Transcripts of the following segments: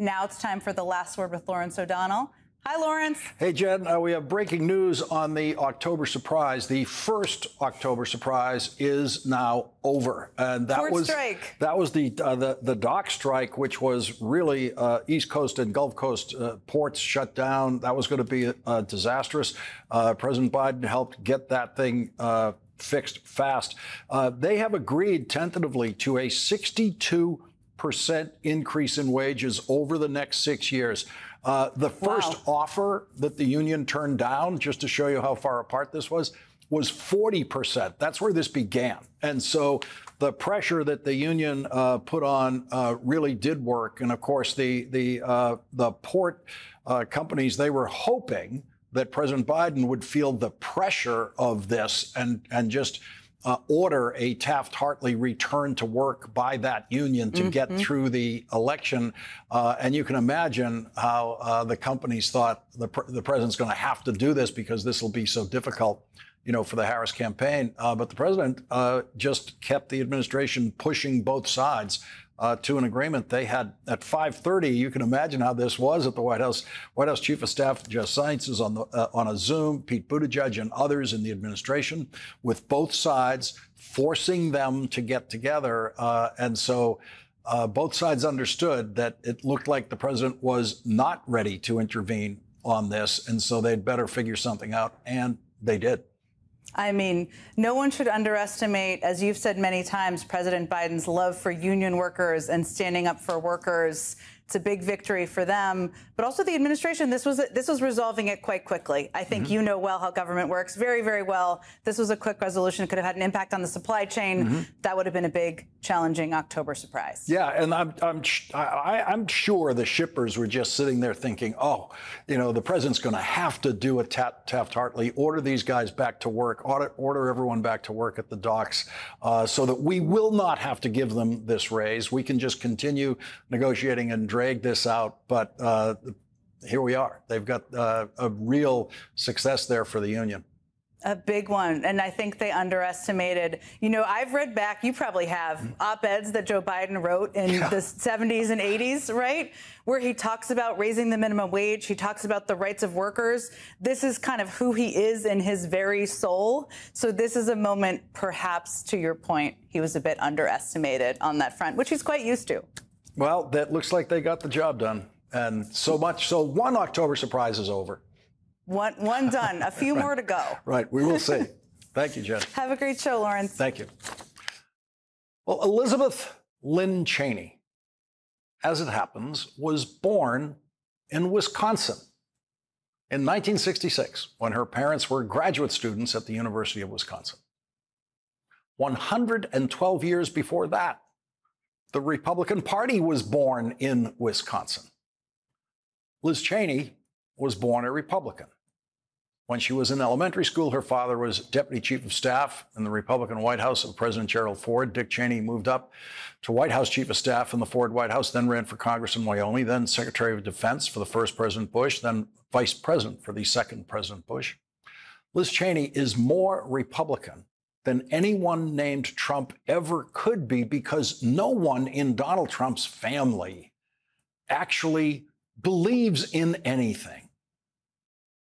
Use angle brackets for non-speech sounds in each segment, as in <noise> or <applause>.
Now it's time for the last word with Lawrence O'Donnell. Hi, Lawrence. Hey, Jen. Uh, we have breaking news on the October surprise. The first October surprise is now over, and that was strike. that was the uh, the the dock strike, which was really uh, East Coast and Gulf Coast uh, ports shut down. That was going to be uh, disastrous. Uh, President Biden helped get that thing fixed fast. they have agreed tentatively to a 62 percent increase in wages over the next six years. Uh, the first wow. offer that the union turned down, just to show you how far apart this was, was 40%. That's where this began. And so the pressure that the union uh, put on uh, really did work. And of course, the, the, uh, the port uh, companies, they were hoping that President Biden would feel the pressure of this and, and just uh, order a Taft Hartley return to work by that union to mm-hmm. get through the election. Uh, and you can imagine how uh, the companies thought the, pr- the president's going to have to do this because this will be so difficult. You know, for the Harris campaign, uh, but the president uh, just kept the administration pushing both sides uh, to an agreement. They had at 5:30. You can imagine how this was at the White House. White House Chief of Staff Jeff is on the uh, on a Zoom. Pete Buttigieg and others in the administration with both sides forcing them to get together, uh, and so. Uh, both sides understood that it looked like the president was not ready to intervene on this, and so they'd better figure something out, and they did. I mean, no one should underestimate, as you've said many times, President Biden's love for union workers and standing up for workers it's a big victory for them, but also the administration. This was this was resolving it quite quickly. I think mm-hmm. you know well how government works, very very well. This was a quick resolution. It could have had an impact on the supply chain. Mm-hmm. That would have been a big, challenging October surprise. Yeah, and I'm I'm I, I'm sure the shippers were just sitting there thinking, oh, you know, the president's going to have to do a Taft Hartley, order these guys back to work, order, order everyone back to work at the docks, uh, so that we will not have to give them this raise. We can just continue negotiating and drag this out, but uh, here we are. They've got uh, a real success there for the union. A big one. And I think they underestimated. You know, I've read back, you probably have, op eds that Joe Biden wrote in yeah. the 70s and 80s, right? Where he talks about raising the minimum wage. He talks about the rights of workers. This is kind of who he is in his very soul. So this is a moment, perhaps, to your point, he was a bit underestimated on that front, which he's quite used to. Well, that looks like they got the job done. And so much. So one October surprise is over. One, one done. A few <laughs> right. more to go. Right. We will see. Thank you, Jen. Have a great show, Lawrence. Thank you. Well, Elizabeth Lynn Cheney, as it happens, was born in Wisconsin in 1966 when her parents were graduate students at the University of Wisconsin. 112 years before that, the Republican Party was born in Wisconsin. Liz Cheney was born a Republican. When she was in elementary school, her father was deputy chief of staff in the Republican White House of President Gerald Ford. Dick Cheney moved up to White House chief of staff in the Ford White House, then ran for Congress in Wyoming, then Secretary of Defense for the first President Bush, then vice president for the second President Bush. Liz Cheney is more Republican than anyone named Trump ever could be because no one in Donald Trump's family actually believes in anything.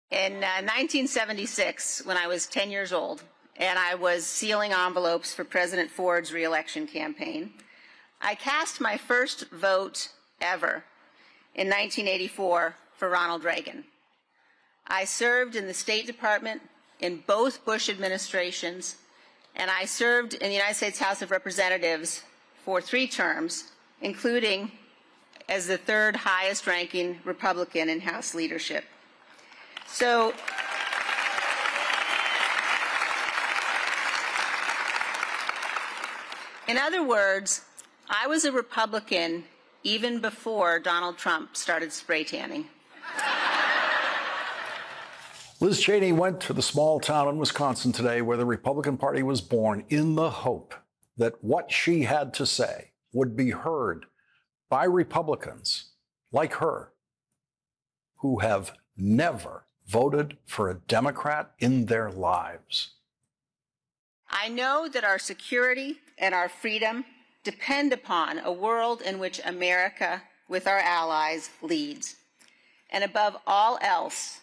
In uh, 1976, when I was 10 years old, and I was sealing envelopes for President Ford's reelection campaign, I cast my first vote ever in 1984 for Ronald Reagan. I served in the State Department in both Bush administrations and I served in the United States House of Representatives for three terms, including as the third highest ranking Republican in House leadership. So, in other words, I was a Republican even before Donald Trump started spray tanning. Liz Cheney went to the small town in Wisconsin today where the Republican Party was born in the hope that what she had to say would be heard by Republicans like her who have never voted for a Democrat in their lives. I know that our security and our freedom depend upon a world in which America with our allies leads. And above all else,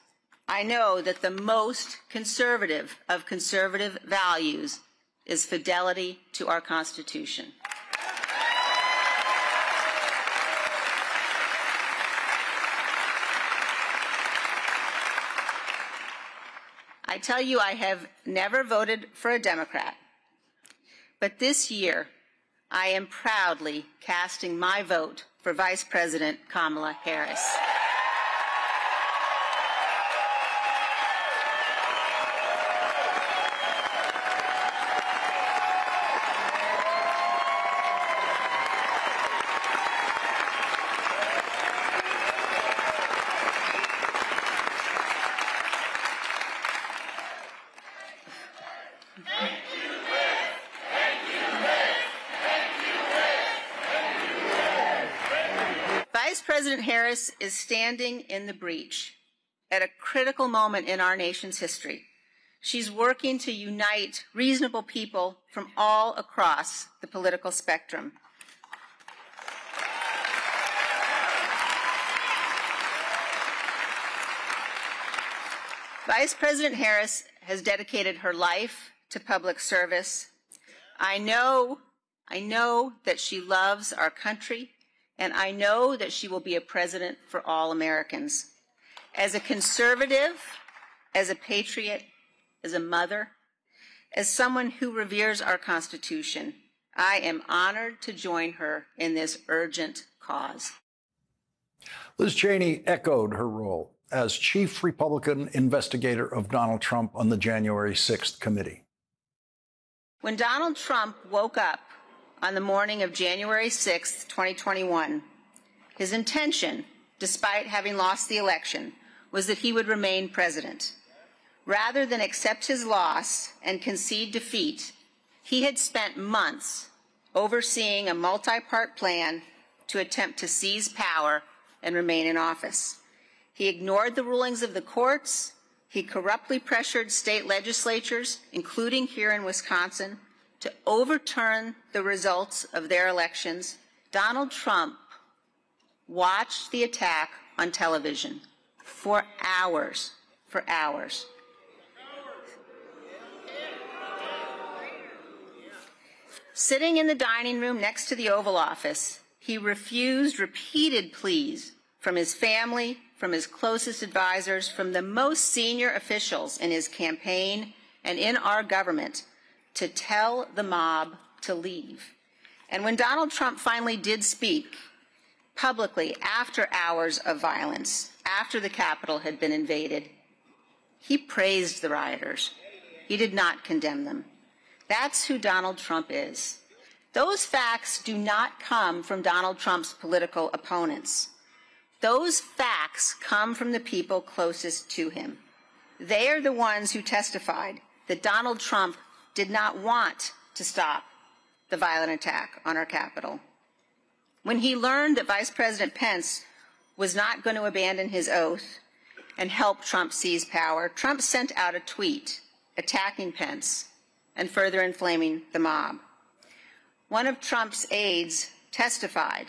I know that the most conservative of conservative values is fidelity to our Constitution. I tell you, I have never voted for a Democrat. But this year, I am proudly casting my vote for Vice President Kamala Harris. Vice President Harris is standing in the breach at a critical moment in our nation's history. She's working to unite reasonable people from all across the political spectrum. Vice President Harris has dedicated her life to public service. I know, I know that she loves our country and I know that she will be a president for all Americans. As a conservative, as a patriot, as a mother, as someone who reveres our Constitution, I am honored to join her in this urgent cause. Liz Cheney echoed her role as chief Republican investigator of Donald Trump on the January 6th committee. When Donald Trump woke up on the morning of January 6, 2021. His intention, despite having lost the election, was that he would remain president. Rather than accept his loss and concede defeat, he had spent months overseeing a multi part plan to attempt to seize power and remain in office. He ignored the rulings of the courts. He corruptly pressured state legislatures, including here in Wisconsin, to overturn the results of their elections, Donald Trump watched the attack on television for hours, for hours. Sitting in the dining room next to the Oval Office, he refused repeated pleas from his family, from his closest advisors, from the most senior officials in his campaign and in our government to tell the mob to leave. And when Donald Trump finally did speak publicly after hours of violence, after the Capitol had been invaded, he praised the rioters. He did not condemn them. That's who Donald Trump is. Those facts do not come from Donald Trump's political opponents. Those facts come from the people closest to him. They are the ones who testified that Donald Trump did not want to stop the violent attack on our Capitol. When he learned that Vice President Pence was not going to abandon his oath and help Trump seize power, Trump sent out a tweet attacking Pence and further inflaming the mob. One of Trump's aides testified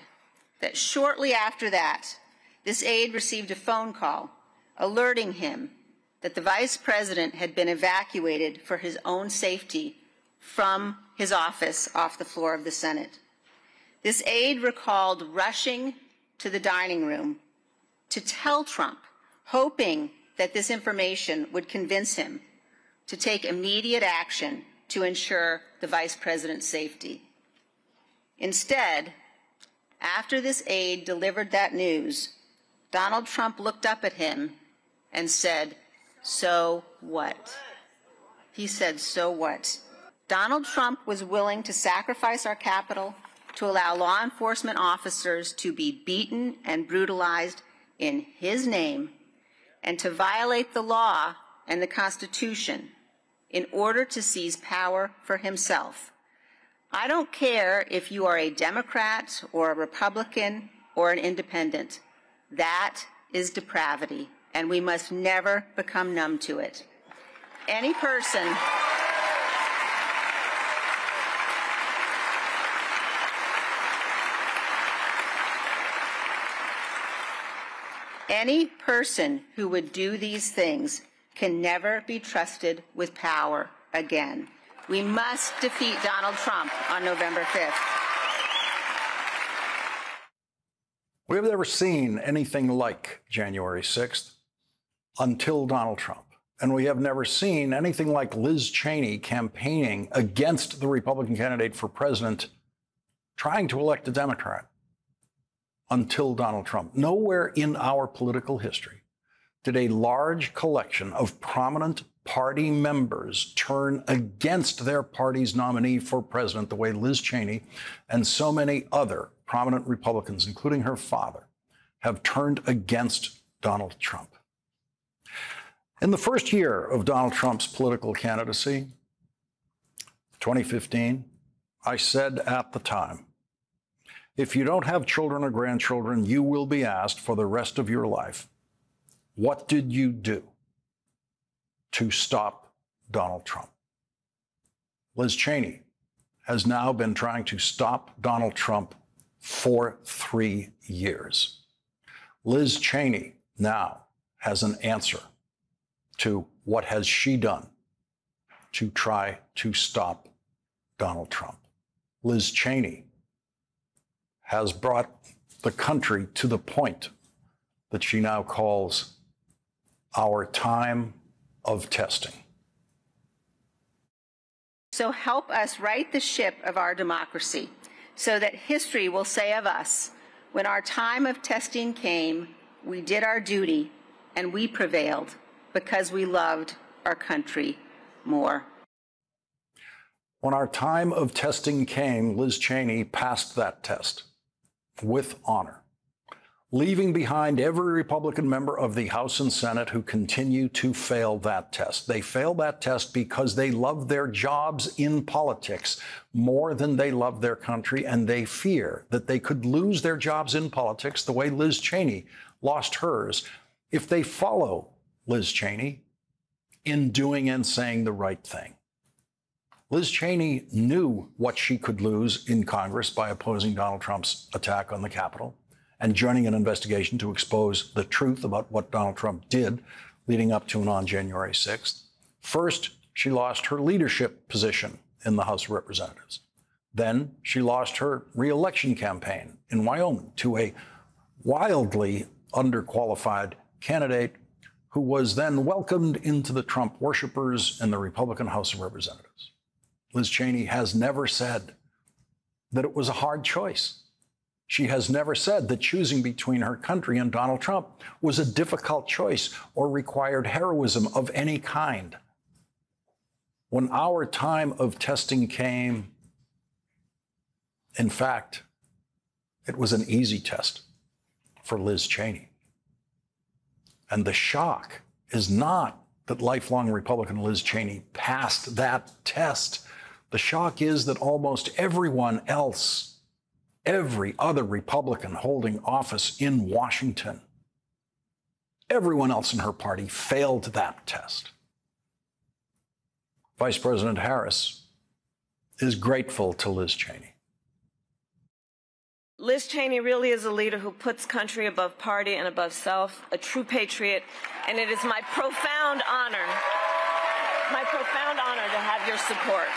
that shortly after that, this aide received a phone call alerting him that the vice president had been evacuated for his own safety from his office off the floor of the Senate. This aide recalled rushing to the dining room to tell Trump, hoping that this information would convince him to take immediate action to ensure the vice president's safety. Instead, after this aide delivered that news, Donald Trump looked up at him and said, so what? He said, so what? Donald Trump was willing to sacrifice our Capitol to allow law enforcement officers to be beaten and brutalized in his name and to violate the law and the Constitution in order to seize power for himself. I don't care if you are a Democrat or a Republican or an independent. That is depravity and we must never become numb to it. Any person Any person who would do these things can never be trusted with power again. We must defeat Donald Trump on November 5th. We have never seen anything like January 6th until Donald Trump. And we have never seen anything like Liz Cheney campaigning against the Republican candidate for president, trying to elect a Democrat until Donald Trump. Nowhere in our political history did a large collection of prominent party members turn against their party's nominee for president the way Liz Cheney and so many other prominent Republicans, including her father, have turned against Donald Trump. In the first year of Donald Trump's political candidacy, 2015, I said at the time, if you don't have children or grandchildren, you will be asked for the rest of your life, what did you do to stop Donald Trump? Liz Cheney has now been trying to stop Donald Trump for three years. Liz Cheney now has an answer to what has she done to try to stop Donald Trump. Liz Cheney has brought the country to the point that she now calls our time of testing. So help us right the ship of our democracy so that history will say of us, when our time of testing came, we did our duty and we prevailed because we loved our country more. When our time of testing came, Liz Cheney passed that test with honor, leaving behind every Republican member of the House and Senate who continue to fail that test. They fail that test because they love their jobs in politics more than they love their country, and they fear that they could lose their jobs in politics the way Liz Cheney lost hers if they follow Liz Cheney in doing and saying the right thing. Liz Cheney knew what she could lose in Congress by opposing Donald Trump's attack on the Capitol and joining an investigation to expose the truth about what Donald Trump did leading up to and on January 6th. First, she lost her leadership position in the House of Representatives. Then she lost her reelection campaign in Wyoming to a wildly underqualified candidate who was then welcomed into the Trump worshippers in the Republican House of Representatives. Liz Cheney has never said that it was a hard choice. She has never said that choosing between her country and Donald Trump was a difficult choice or required heroism of any kind. When our time of testing came, in fact, it was an easy test for Liz Cheney. And the shock is not that lifelong Republican Liz Cheney passed that test. The shock is that almost everyone else, every other Republican holding office in Washington, everyone else in her party failed that test. Vice President Harris is grateful to Liz Cheney. Liz Cheney really is a leader who puts country above party and above self, a true patriot, and it is my profound honor, my profound honor to have your support.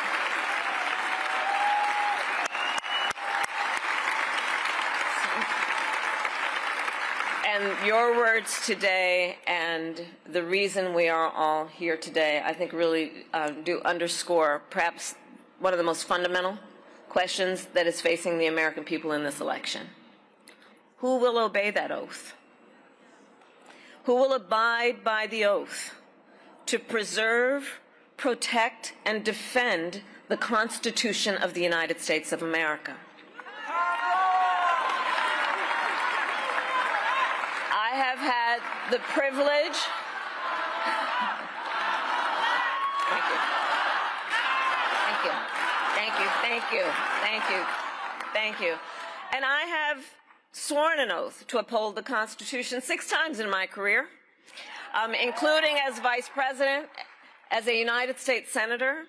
And your words today and the reason we are all here today, I think really uh, do underscore perhaps one of the most fundamental questions that is facing the American people in this election. Who will obey that oath? Who will abide by the oath to preserve, protect, and defend the Constitution of the United States of America? I have had the privilege. You. Thank you. Thank you. Thank you. And I have sworn an oath to uphold the Constitution six times in my career, um, including as vice president, as a United States senator,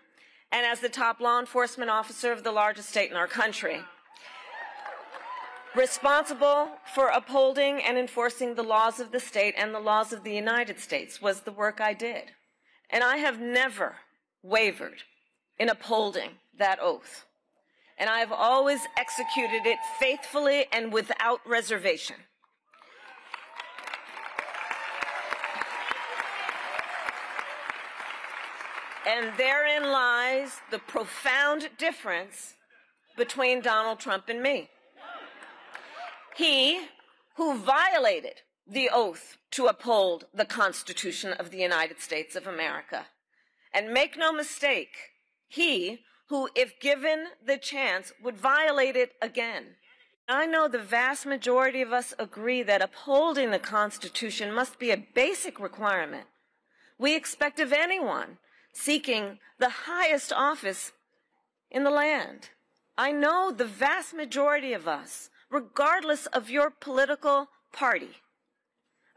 and as the top law enforcement officer of the largest state in our country. responsible for upholding and enforcing the laws of the state and the laws of the United States was the work I did. And I have never wavered in upholding that oath. And I have always executed it faithfully and without reservation. And therein lies the profound difference between Donald Trump and me. He who violated the oath to uphold the Constitution of the United States of America. And make no mistake, he who, if given the chance, would violate it again. I know the vast majority of us agree that upholding the Constitution must be a basic requirement. We expect of anyone seeking the highest office in the land. I know the vast majority of us, regardless of your political party,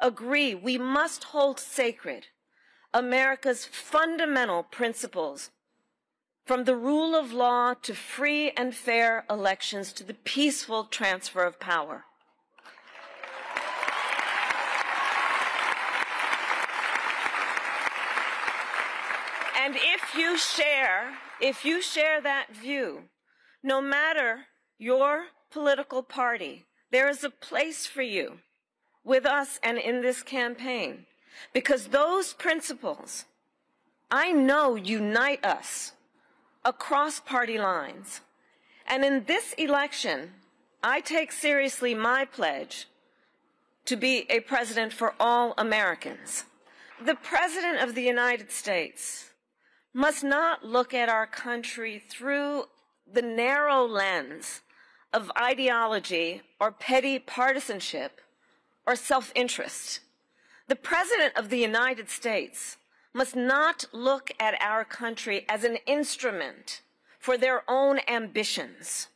agree we must hold sacred America's fundamental principles from the rule of law to free and fair elections to the peaceful transfer of power. And if you share, if you share that view, no matter your political party, there is a place for you with us and in this campaign because those principles I know unite us across party lines. And in this election, I take seriously my pledge to be a president for all Americans. The President of the United States must not look at our country through the narrow lens of ideology or petty partisanship or self-interest. The President of the United States must not look at our country as an instrument for their own ambitions.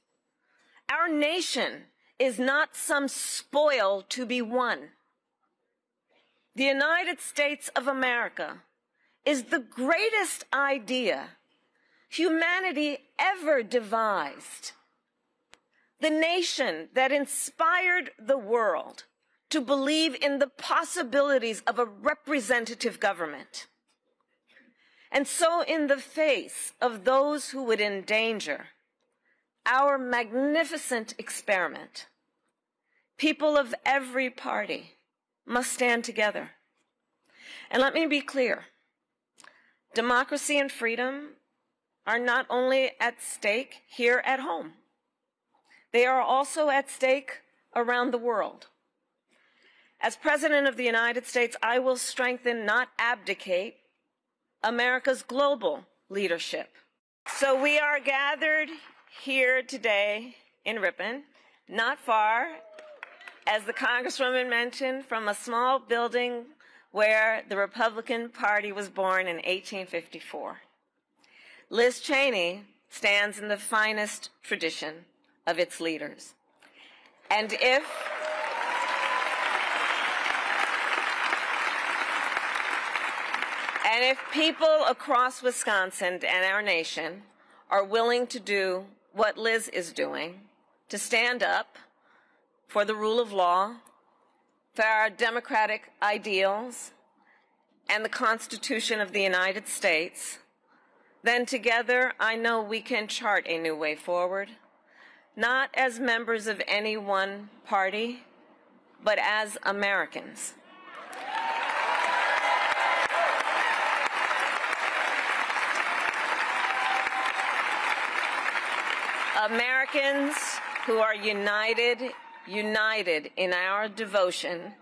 Our nation is not some spoil to be won. The United States of America is the greatest idea humanity ever devised. The nation that inspired the world to believe in the possibilities of a representative government. And so in the face of those who would endanger our magnificent experiment, people of every party must stand together. And let me be clear. Democracy and freedom are not only at stake here at home, they are also at stake around the world. As President of the United States, I will strengthen, not abdicate, America's global leadership. So we are gathered here today in Ripon, not far, as the Congresswoman mentioned, from a small building where the Republican Party was born in 1854. Liz Cheney stands in the finest tradition of its leaders. And if And if people across Wisconsin and our nation are willing to do what Liz is doing, to stand up for the rule of law, for our democratic ideals and the Constitution of the United States, then together I know we can chart a new way forward, not as members of any one party, but as Americans. Americans who are united united in our devotion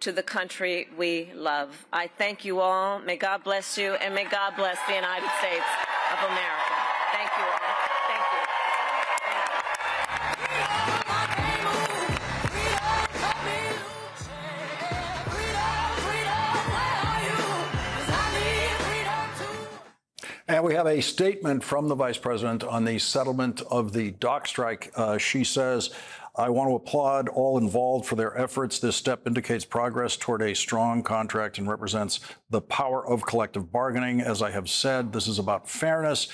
to the country we love. I thank you all. May God bless you, and may God bless the United States of America. Have a statement from the vice president on the settlement of the dock strike. Uh, she says, I want to applaud all involved for their efforts. This step indicates progress toward a strong contract and represents the power of collective bargaining. As I have said, this is about fairness,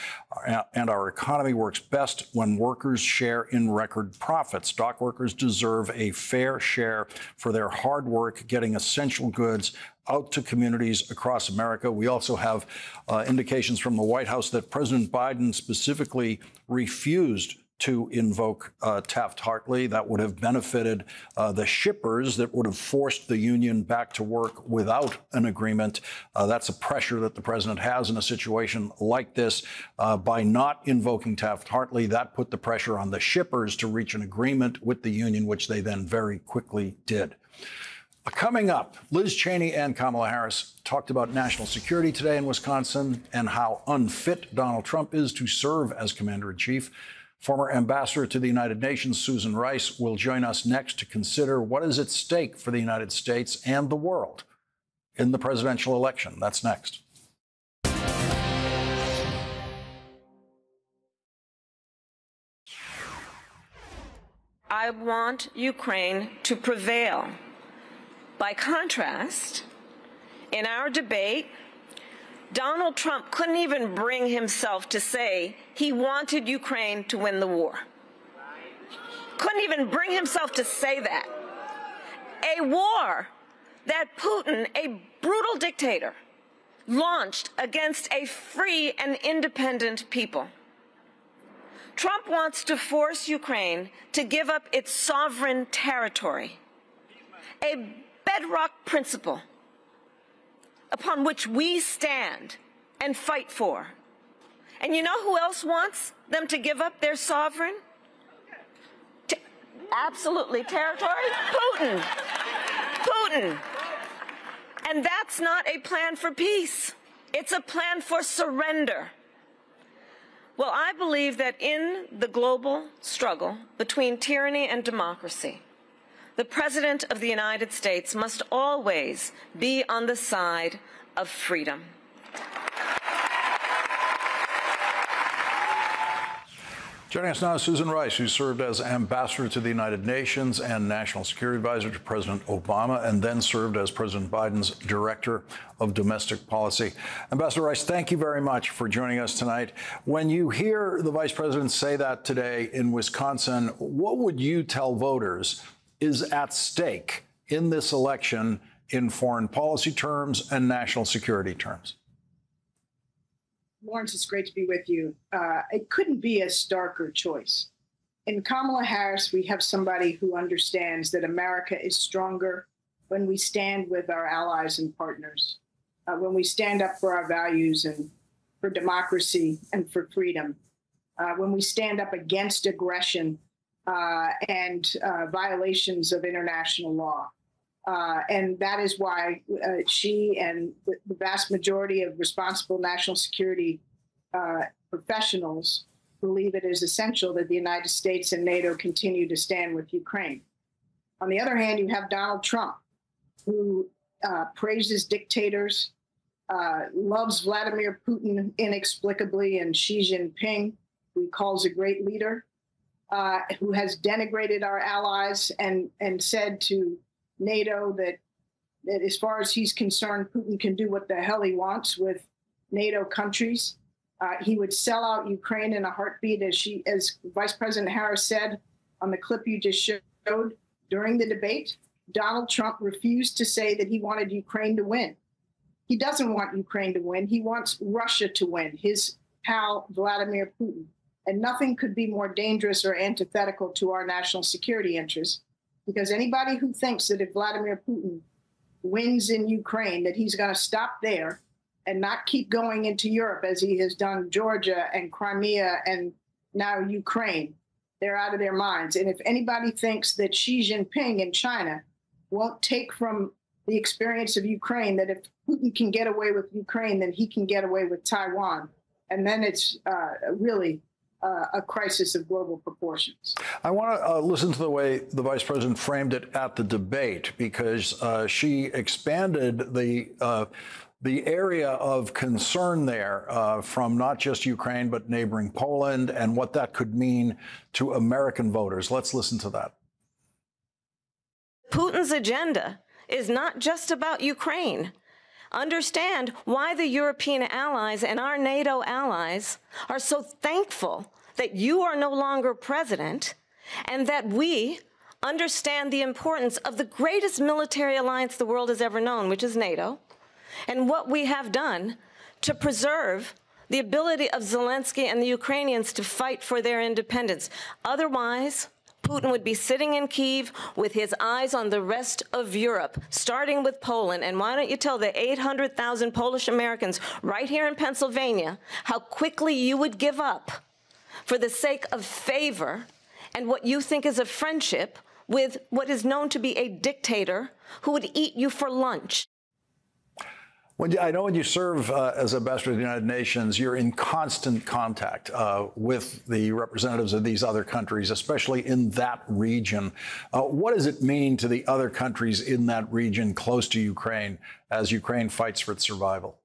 and our economy works best when workers share in record profits. Dock workers deserve a fair share for their hard work getting essential goods out to communities across America. We also have uh, indications from the White House that President Biden specifically refused to invoke uh, Taft Hartley. That would have benefited uh, the shippers that would have forced the union back to work without an agreement. Uh, that's a pressure that the president has in a situation like this. Uh, by not invoking Taft Hartley, that put the pressure on the shippers to reach an agreement with the union, which they then very quickly did. Coming up, Liz Cheney and Kamala Harris talked about national security today in Wisconsin and how unfit Donald Trump is to serve as commander in chief. Former ambassador to the United Nations, Susan Rice, will join us next to consider what is at stake for the United States and the world in the presidential election. That's next. I want Ukraine to prevail. By contrast, in our debate, Donald Trump couldn't even bring himself to say he wanted Ukraine to win the war. Couldn't even bring himself to say that. A war that Putin, a brutal dictator, launched against a free and independent people. Trump wants to force Ukraine to give up its sovereign territory, a bedrock principle upon which we stand and fight for. And you know who else wants them to give up their sovereign? T- absolutely territory? Putin. Putin. And that's not a plan for peace. It's a plan for surrender. Well, I believe that in the global struggle between tyranny and democracy, the President of the United States must always be on the side of freedom. Joining us now is Susan Rice, who served as ambassador to the United Nations and national security advisor to President Obama, and then served as President Biden's director of domestic policy. Ambassador Rice, thank you very much for joining us tonight. When you hear the vice president say that today in Wisconsin, what would you tell voters is at stake in this election in foreign policy terms and national security terms. Lawrence, it's great to be with you. Uh, it couldn't be a starker choice. In Kamala Harris, we have somebody who understands that America is stronger when we stand with our allies and partners, uh, when we stand up for our values and for democracy and for freedom, uh, when we stand up against aggression uh, and uh, violations of international law. Uh, and that is why uh, she and the, the, vast majority of responsible national security uh, professionals believe it is essential that the United States and NATO continue to stand with Ukraine. On the other hand, you have Donald Trump, who uh, praises dictators, loves Vladimir Putin inexplicably, and Xi Jinping, who he calls a great leader uh, who has denigrated our allies and and said to NATO that that as far as he's concerned, Putin can do what the hell he wants with NATO countries. Uh, he would sell out Ukraine in a heartbeat, as she, as Vice President Harris said on the clip you just showed during the debate. Donald Trump refused to say that he wanted Ukraine to win. He doesn't want Ukraine to win. He wants Russia to win. His pal Vladimir Putin. And nothing could be more dangerous or antithetical to our national security interests because anybody who thinks that if Vladimir Putin wins in Ukraine, that he's going to stop there and not keep going into Europe as he has done Georgia and Crimea and now Ukraine, they're out of their minds. And if anybody thinks that Xi Jinping in China won't take from the experience of Ukraine, that if Putin can get away with Ukraine, then he can get away with Taiwan. And then it's uh, really uh, a crisis of global proportions. I want to uh, listen to the way the vice president framed it at the debate because uh, she expanded the uh, the area of concern there uh, from not just Ukraine but neighboring Poland and what that could mean to American voters. Let's listen to that. Putin's agenda is not just about Ukraine. Understand why the European allies and our NATO allies are so thankful that you are no longer president and that we understand the importance of the greatest military alliance the world has ever known, which is NATO, and what we have done to preserve the ability of Zelensky and the Ukrainians to fight for their independence. Otherwise, Putin would be sitting in Kiev with his eyes on the rest of Europe, starting with Poland. And why don't you tell the 800,000 Polish Americans right here in Pennsylvania how quickly you would give up for the sake of favor and what you think is a friendship with what is known to be a dictator who would eat you for lunch. When you, I know when you serve uh, as ambassador to the United Nations, you're in constant contact uh, with the representatives of these other countries, especially in that region. Uh, what does it mean to the other countries in that region close to Ukraine as Ukraine fights for its survival?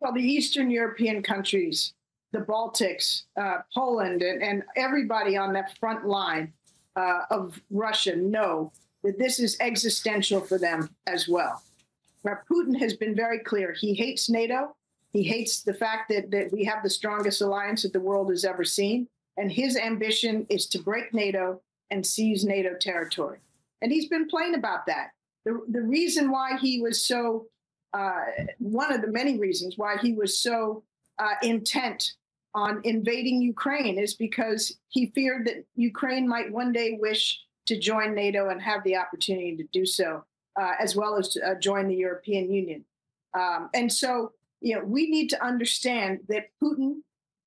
Well, the Eastern European countries, the Baltics, uh, Poland, and, and, everybody on that front line uh, of Russia know that this is existential for them as well where Putin has been very clear. He hates NATO. He hates the fact that, that we have the strongest alliance that the world has ever seen. And his ambition is to break NATO and seize NATO territory. And he's been plain about that. The, the reason why he was so, uh, one of the many reasons why he was so uh, intent on invading Ukraine is because he feared that Ukraine might one day wish to join NATO and have the opportunity to do so uh, as well as uh, join the European Union. Um, and so, you know, we need to understand that Putin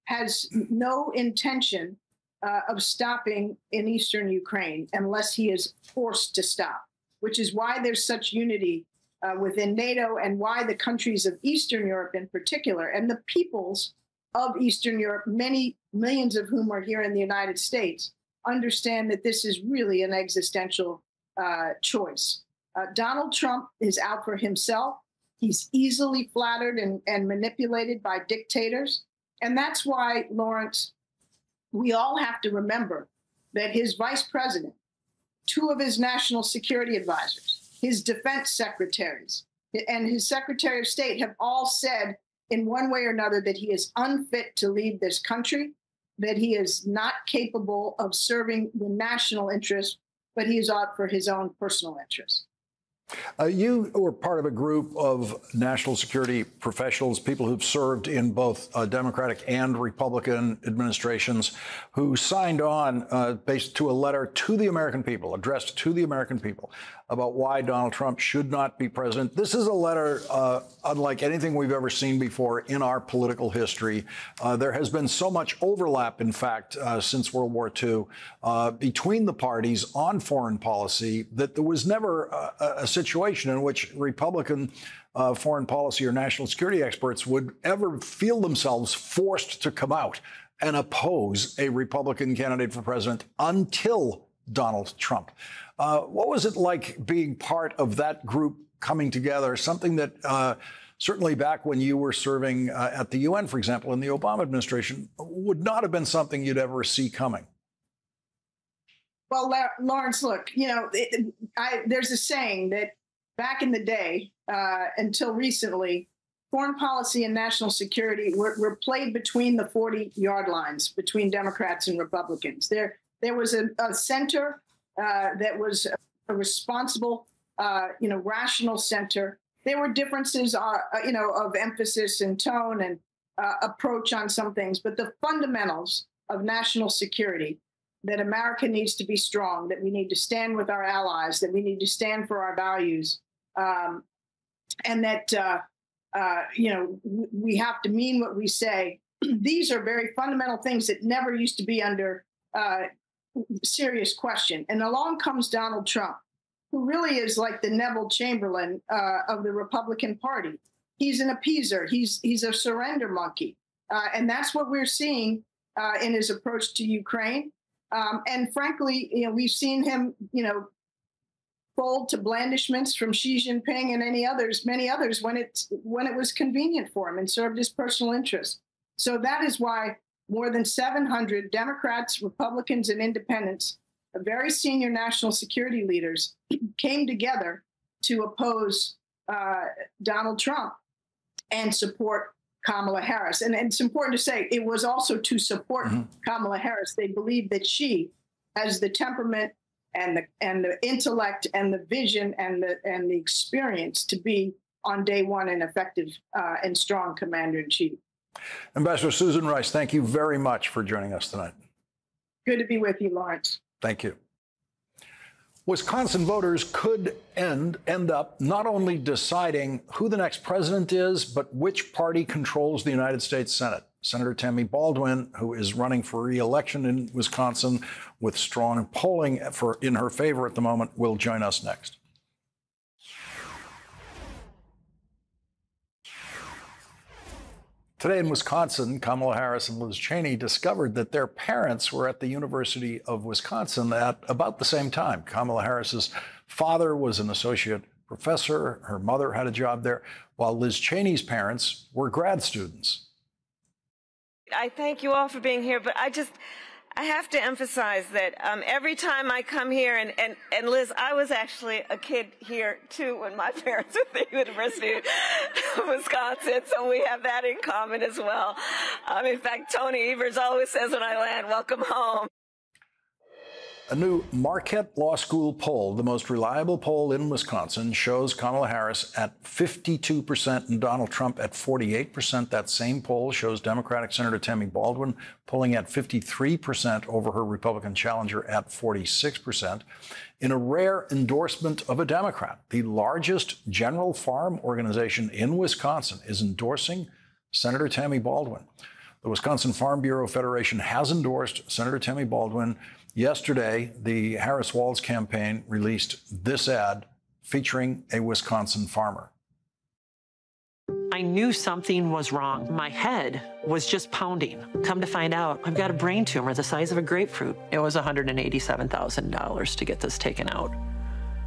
has no intention uh, of stopping in eastern Ukraine unless he is forced to stop, which is why there's such unity uh, within NATO and why the countries of Eastern Europe in particular and the peoples of Eastern Europe, many millions of whom are here in the United States, understand that this is really an existential uh, choice. Uh, Donald Trump is out for himself. He's easily flattered and, and manipulated by dictators. And that's why, Lawrence, we all have to remember that his vice president, two of his national security advisors, his defense secretaries, and his secretary of state have all said in one way or another that he is unfit to lead this country, that he is not capable of serving the national interest, but he is out for his own personal interest. Uh, you were part of a group of national security professionals, people who've served in both uh, Democratic and Republican administrations, who signed on uh, based to a letter to the American people, addressed to the American people, about why Donald Trump should not be president. This is a letter uh, unlike anything we've ever seen before in our political history. Uh, there has been so much overlap, in fact, uh, since World War II, uh, between the parties on foreign policy that there was never a, a situation in which Republican uh, foreign policy or national security experts would ever feel themselves forced to come out and oppose a Republican candidate for president until Donald Trump. Uh, what was it like being part of that group coming together? Something that uh, certainly back when you were serving uh, at the UN, for example, in the Obama administration, would not have been something you'd ever see coming. Well, Lawrence, look, you know, it, I, there's a saying that back in the day, uh, until recently, foreign policy and national security were, were, played between the 40 yard lines between Democrats and Republicans. There, there was a, a center uh, that was a responsible, uh, you know, rational center. There were differences, uh, you know, of emphasis and tone and approach on some things, but the fundamentals of national security that America needs to be strong, that we need to stand with our allies, that we need to stand for our values, um, and that uh, uh, you know we have to mean what we say. <clears throat> These are very fundamental things that never used to be under uh, serious question. And along comes Donald Trump, who really is like the Neville Chamberlain uh, of the Republican Party. He's an appeaser. He's he's a surrender monkey, uh, and that's what we're seeing uh, in his approach to Ukraine. Um, and frankly, you know, we've seen him, you know, fold to blandishments from Xi Jinping and any others, many others, when it when it was convenient for him and served his personal interests. So that is why more than 700 Democrats, Republicans, and independents very senior national security leaders <clears throat> came together to oppose uh, Donald Trump and support Kamala Harris. And, and, it's important to say it was also to support mm-hmm. Kamala Harris. They believe that she has the temperament and the and the intellect and the vision and the and the experience to be on day one an effective uh, and strong commander in chief. Ambassador Susan Rice, thank you very much for joining us tonight. Good to be with you, Lawrence. Thank you. Wisconsin voters could end end up not only deciding who the next president is, but which party controls the United States Senate. Senator Tammy Baldwin, who is running for re-election in Wisconsin with strong polling for in her favor at the moment, will join us next. Today in Wisconsin, Kamala Harris and Liz Cheney discovered that their parents were at the University of Wisconsin at about the same time. Kamala Harris's father was an associate professor, her mother had a job there, while Liz Cheney's parents were grad students. I thank you all for being here, but I just I have to emphasize that um, every time I come here, and, and, and Liz, I was actually a kid here too when my <laughs> parents were at the University of <laughs> Wisconsin, so we have that in common as well. Um, in fact, Tony Evers always says when I land, welcome home. A new Marquette Law School poll, the most reliable poll in Wisconsin, shows Kamala Harris at 52% and Donald Trump at 48%. That same poll shows Democratic Senator Tammy Baldwin polling at 53% over her Republican challenger at 46%. In a rare endorsement of a Democrat, the largest general farm organization in Wisconsin is endorsing Senator Tammy Baldwin. The Wisconsin Farm Bureau Federation has endorsed Senator Tammy Baldwin Yesterday, the Harris Walz campaign released this ad featuring a Wisconsin farmer. I knew something was wrong. My head was just pounding. Come to find out, I've got a brain tumor the size of a grapefruit. It was $187,000 to get this taken out.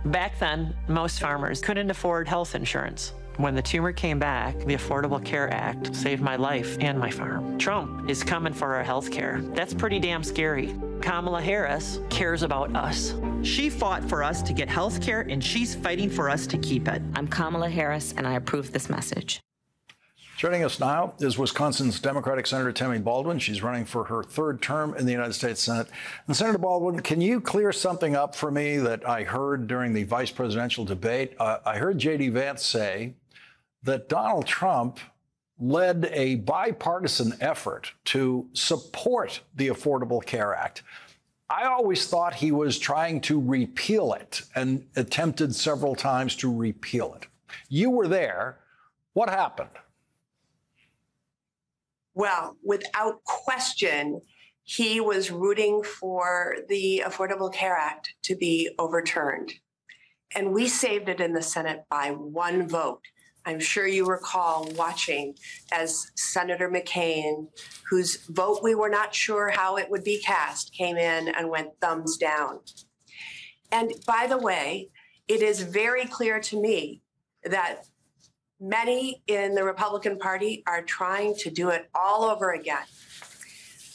Back then, most farmers couldn't afford health insurance. When the tumor came back, the Affordable Care Act saved my life and my farm. Trump is coming for our health care. That's pretty damn scary. Kamala Harris cares about us. She fought for us to get health care, and she's fighting for us to keep it. I'm Kamala Harris, and I approve this message. Joining us now is Wisconsin's Democratic Senator Tammy Baldwin. She's running for her third term in the United States Senate. And Senator Baldwin, can you clear something up for me that I heard during the vice presidential debate? Uh, I heard J.D. Vance say that Donald Trump led a bipartisan effort to support the Affordable Care Act. I always thought he was trying to repeal it and attempted several times to repeal it. You were there. What happened? Well, without question, he was rooting for the Affordable Care Act to be overturned. And we saved it in the Senate by one vote. I'm sure you recall watching as Senator McCain, whose vote we were not sure how it would be cast, came in and went thumbs down. And by the way, it is very clear to me that many in the Republican Party are trying to do it all over again.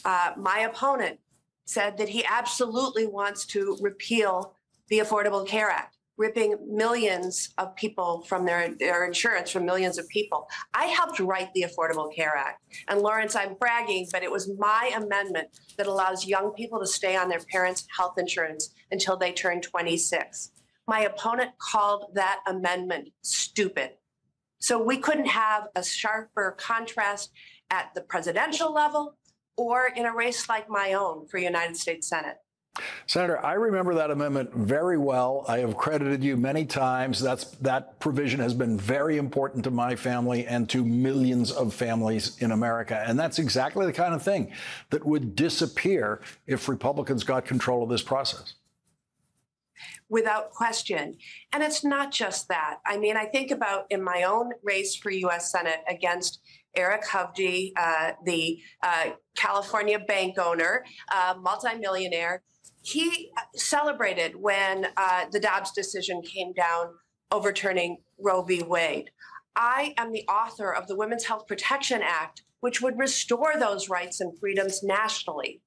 Uh, my opponent said that he absolutely wants to repeal the Affordable Care Act ripping millions of people from their, their insurance from millions of people. I helped write the Affordable Care Act. And Lawrence, I'm bragging, but it was my amendment that allows young people to stay on their parents' health insurance until they turn 26. My opponent called that amendment stupid. So we couldn't have a sharper contrast at the presidential level or in a race like my own for United States Senate. Senator, I remember that amendment very well. I have credited you many times. That's that provision has been very important to my family and to millions of families in America. And that's exactly the kind of thing that would disappear if Republicans got control of this process. Without question. And it's not just that. I mean, I think about in my own race for U.S. Senate against Eric Hovde, uh, the uh, California bank owner, uh, multimillionaire, he celebrated when uh, the Dobbs decision came down overturning Roe v. Wade. I am the author of the Women's Health Protection Act, which would restore those rights and freedoms nationally.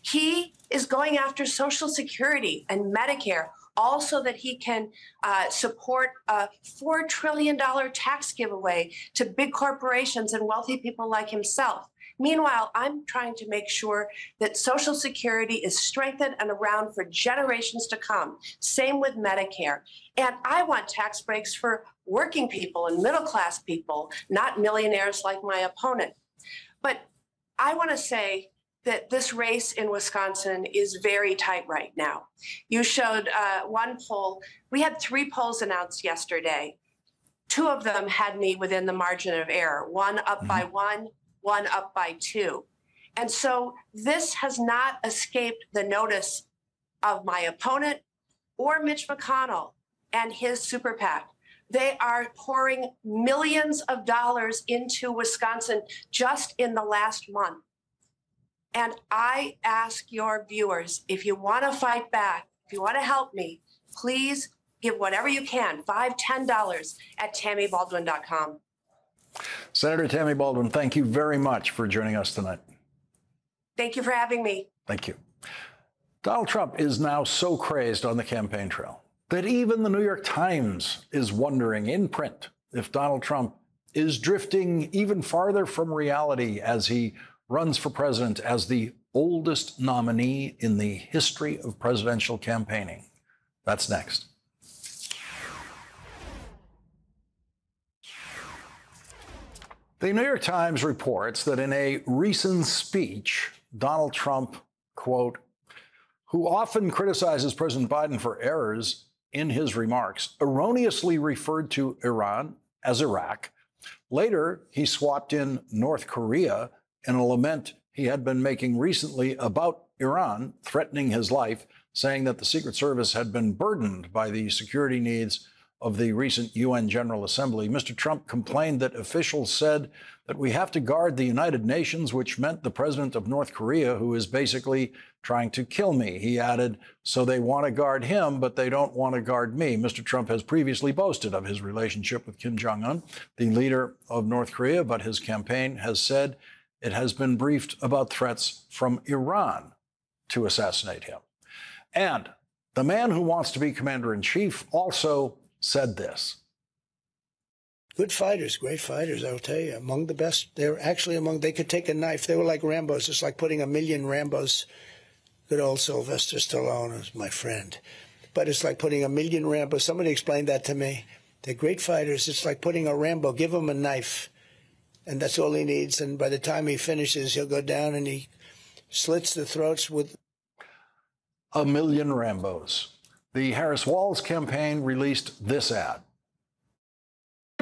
He is going after Social Security and Medicare, also that he can uh, support a $4 trillion tax giveaway to big corporations and wealthy people like himself. Meanwhile, I'm trying to make sure that Social Security is strengthened and around for generations to come. Same with Medicare. And I want tax breaks for working people and middle class people, not millionaires like my opponent. But I want to say that this race in Wisconsin is very tight right now. You showed uh, one poll. We had three polls announced yesterday. Two of them had me within the margin of error, one up mm-hmm. by one, one up by two. And so this has not escaped the notice of my opponent or Mitch McConnell and his super PAC. They are pouring millions of dollars into Wisconsin just in the last month. And I ask your viewers if you want to fight back, if you want to help me, please give whatever you can five, ten dollars at tammybaldwin.com. Senator Tammy Baldwin, thank you very much for joining us tonight. Thank you for having me. Thank you. Donald Trump is now so crazed on the campaign trail that even the New York Times is wondering in print if Donald Trump is drifting even farther from reality as he runs for president as the oldest nominee in the history of presidential campaigning. That's next. The New York Times reports that in a recent speech, Donald Trump, quote, who often criticizes President Biden for errors in his remarks, erroneously referred to Iran as Iraq. Later, he swapped in North Korea in a lament he had been making recently about Iran, threatening his life, saying that the Secret Service had been burdened by the security needs of the recent UN General Assembly. Mr. Trump complained that officials said that we have to guard the United Nations, which meant the president of North Korea, who is basically trying to kill me. He added, so they want to guard him, but they don't want to guard me. Mr. Trump has previously boasted of his relationship with Kim Jong un, the leader of North Korea, but his campaign has said it has been briefed about threats from Iran to assassinate him. And the man who wants to be commander in chief also said this. Good fighters, great fighters, I'll tell you. Among the best, they're actually among, they could take a knife. They were like Rambos. It's like putting a million Rambos. Good old Sylvester Stallone is my friend. But it's like putting a million Rambos. Somebody explained that to me. They're great fighters. It's like putting a Rambo. Give him a knife and that's all he needs. And by the time he finishes, he'll go down and he slits the throats with a million Rambos. The Harris Walz campaign released this ad.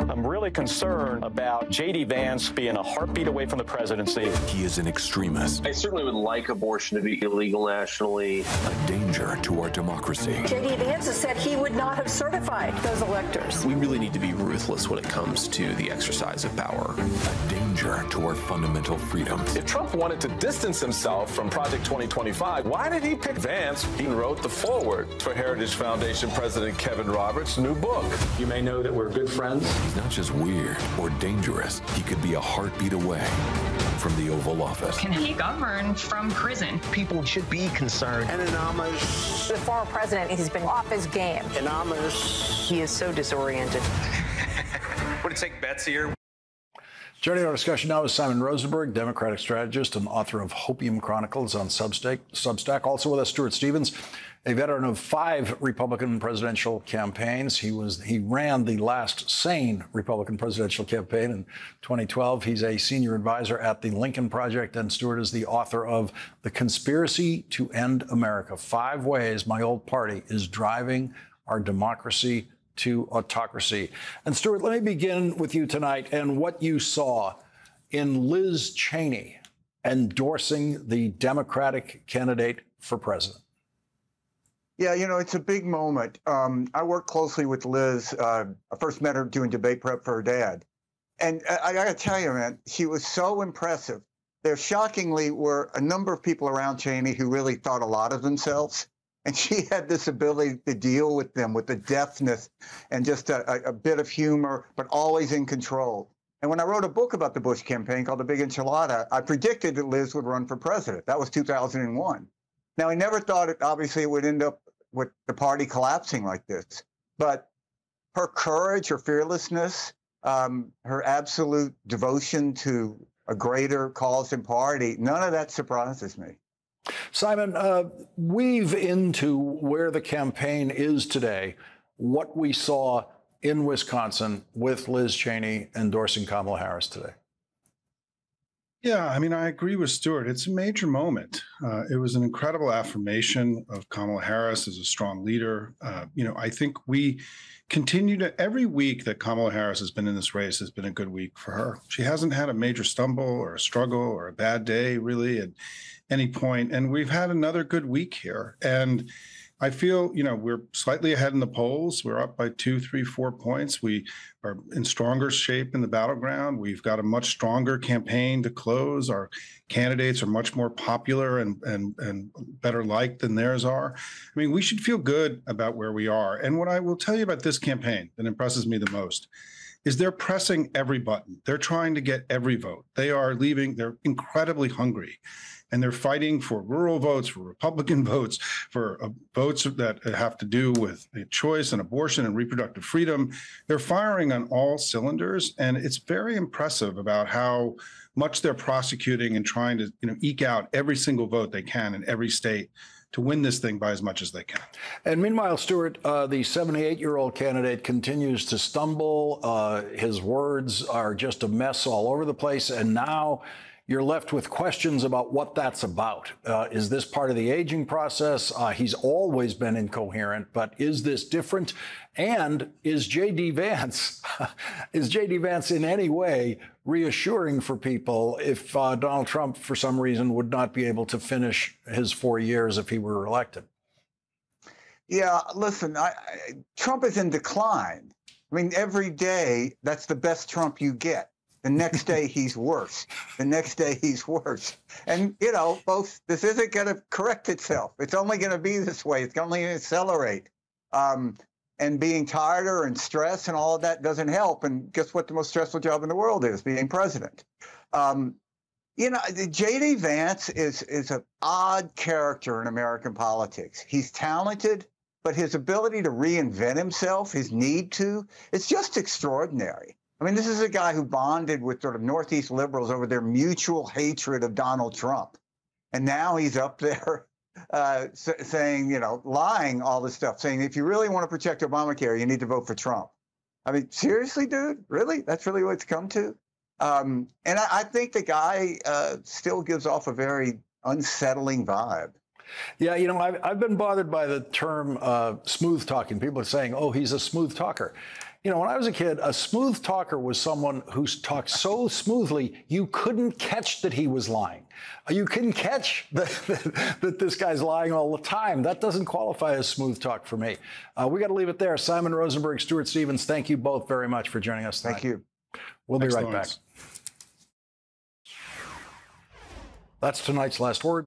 I'm really concerned about J.D. Vance being a heartbeat away from the presidency. He is an extremist. I certainly would like abortion to be illegal nationally. A danger to our democracy. J.D. Vance has said he would not have certified those electors. We really need to be ruthless when it comes to the exercise of power. A danger to our fundamental freedoms. If Trump wanted to distance himself from Project 2025, why did he pick Vance? He wrote the foreword for Heritage Foundation President Kevin Roberts' new book. You may know that we're good friends. He's not just weird or dangerous, he could be a heartbeat away from the Oval Office. Can he govern from prison? People should be concerned. Anonymous. The former president has been off his game. Anonymous. He is so disoriented. <laughs> Would it take Betsy here? Joining our discussion now is Simon Rosenberg, Democratic strategist and author of Hopium Chronicles on Substack. Substack. Also with us, Stuart Stevens, a veteran of five Republican presidential campaigns. He was he ran the last sane Republican presidential campaign in 2012. He's a senior advisor at the Lincoln Project, and Stuart is the author of The Conspiracy to End America: Five Ways My Old Party is Driving Our Democracy to Autocracy. And Stuart, let me begin with you tonight and what you saw in Liz Cheney endorsing the Democratic candidate for president. Yeah, you know, it's a big moment. Um, I worked closely with Liz. Uh, I first met her doing debate prep for her dad. And I, I got to tell you, man, she was so impressive. There shockingly were a number of people around Cheney who really thought a lot of themselves. And she <laughs> had this ability to deal with them with the deftness and just a, a bit of humor, but always in control. And when I wrote a book about the Bush campaign called The Big Enchilada, I predicted that Liz would run for president. That was 2001. Now, I never thought it, obviously, would end up with the party collapsing like this. But her courage, her fearlessness, um, her absolute devotion to a greater cause and party, none of that surprises me. Simon, uh, weave into where the campaign is today what we saw in Wisconsin with Liz Cheney endorsing Kamala Harris today. Yeah, I mean, I agree with Stuart. It's a major moment. Uh, it was an incredible affirmation of Kamala Harris as a strong leader. Uh, you know, I think we continue to, every week that Kamala Harris has been in this race has been a good week for her. She hasn't had a major stumble or a struggle or a bad day, really, at any point. And we've had another good week here. And I feel, you know, we're slightly ahead in the polls. We're up by two, three, four points. We are in stronger shape in the battleground. We've got a much stronger campaign to close. Our candidates are much more popular and and and better liked than theirs are. I mean, we should feel good about where we are. And what I will tell you about this campaign that impresses me the most is they're pressing every button. They're trying to get every vote. They are leaving, they're incredibly hungry and they're fighting for rural votes, for Republican <laughs> votes, for uh, votes that have to do with choice and abortion and reproductive freedom. They're firing on all cylinders, and it's very impressive about how much they're prosecuting and trying to you know eke out every single vote they can in every state to win this thing by as much as they can. And meanwhile, Stuart, uh, the 78 year old candidate continues to stumble. Uh, his words are just a mess all over the place. And now you're left with questions about what that's about. Uh, is this part of the aging process? Uh, he's always been incoherent, but is this different? And is J.D. Vance, <laughs> is J.D. Vance in any way reassuring for people if uh, Donald Trump, for some reason, would not be able to finish his four years if he were elected? Yeah, listen, I, I, Trump is in decline. I mean, every day, that's the best Trump you get. The next day he's worse. The next day he's worse. And you know, both this isn't going to correct itself. It's only going to be this way. It's only going to accelerate. Um, and being tireder and stress and all of that doesn't help. And guess what? The most stressful job in the world is being president. Um, you know, J.D. Vance is is an odd character in American politics. He's talented, but his ability to reinvent himself, his need to, it's just extraordinary. I mean, this is a guy who bonded with sort of Northeast liberals over their mutual hatred of Donald Trump. And now he's up there <laughs> uh, saying, you know, lying all this stuff, saying if you really want to protect Obamacare, you need to vote for Trump. I mean, seriously, dude? Really? That's really what it's come to? Um, and I, I, think the guy uh, still gives off a very unsettling vibe. Yeah, you know, I've, I've been bothered by the term uh, smooth talking. People are saying, oh, he's a smooth talker. You know, when I was a kid, a smooth talker was someone who talked so smoothly you couldn't catch that he was lying. You couldn't catch that, <laughs> that, that this guy's lying all the time. That doesn't qualify as smooth talk for me. Uh, we got to leave it there. Simon Rosenberg, Stuart Stevens, thank you both very much for joining us tonight. Thank you. We'll be right back. That's tonight's last word.